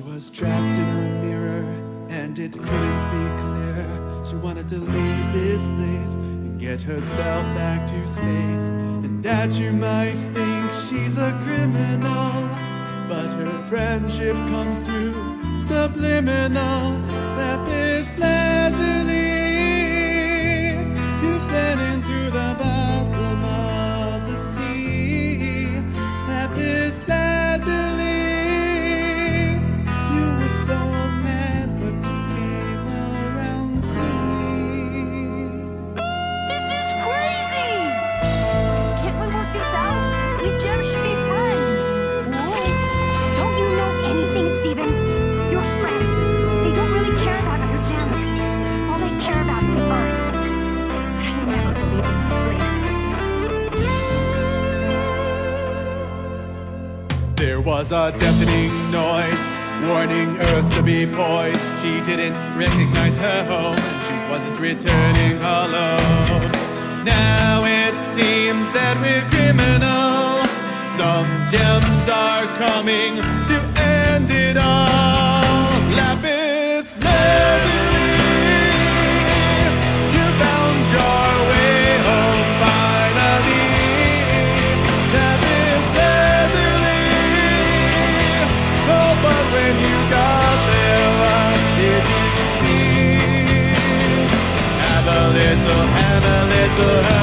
was trapped in a mirror and it couldn't be clear. She wanted to leave this place and get herself back to space. And that you might think she's a criminal, but her friendship comes through subliminal. Lapis lazuli, There was a deafening noise, warning Earth to be poised. She didn't recognize her home, she wasn't returning alone. Now it seems that we're criminal. Some gems are coming to end it all. Lapis lazuli, little, have a little, have a little.